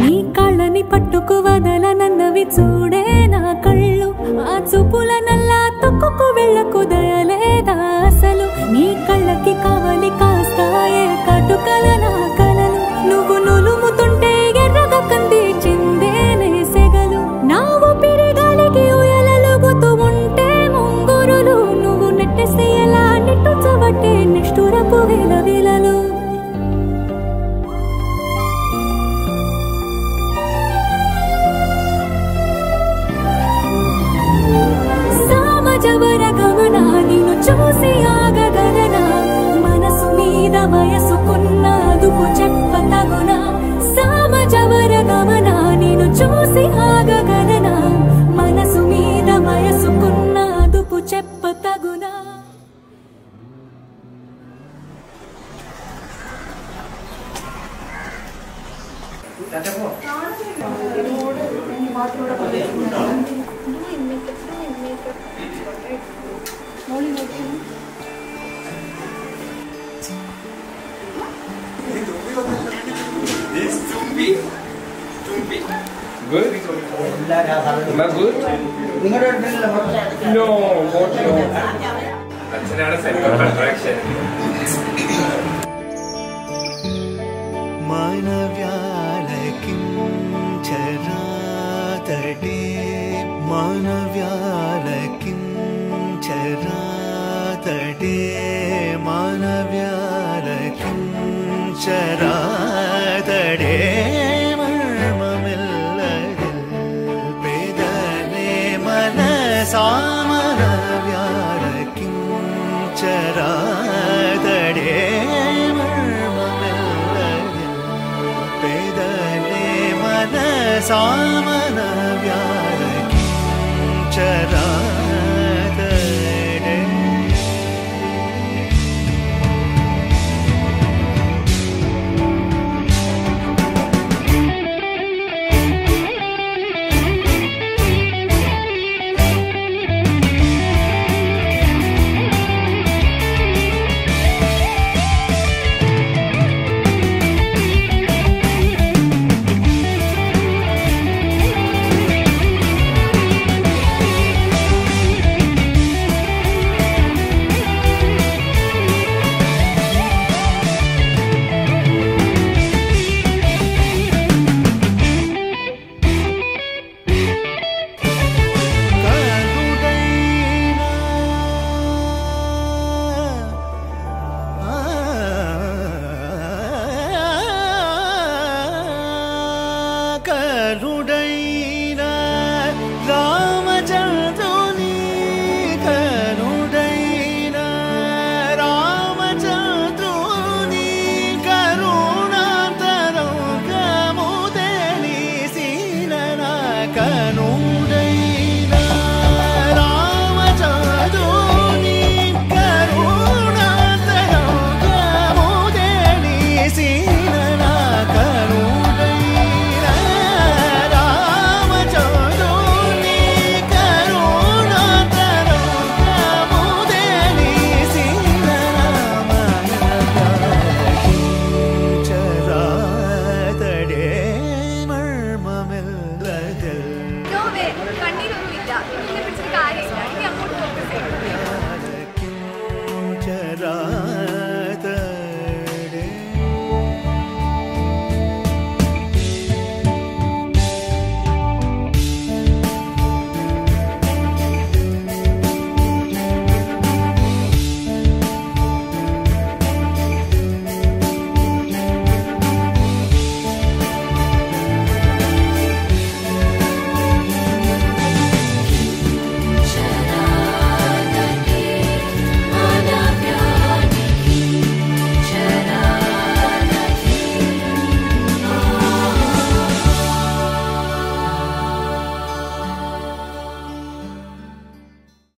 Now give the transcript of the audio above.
ನೀ ಕಳ್ಳನಿ ಪಟ್ಟುಕುವದಲ ನನ್ನ ವಿಚೂಡ Good? Am I good? No, what no? അച്ഛനാണ് സെന്റർ ഓഫ് അട്രാക്ഷൻ മാനവ്യാലകിം टि मानव्याल किं चरा तटे मानव्याल किं चरा तडे वेदने मन साम व्या किं चरा दडे मन चरा அருளுடைய